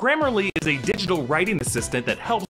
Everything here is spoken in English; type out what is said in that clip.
Grammarly is a digital writing assistant that helps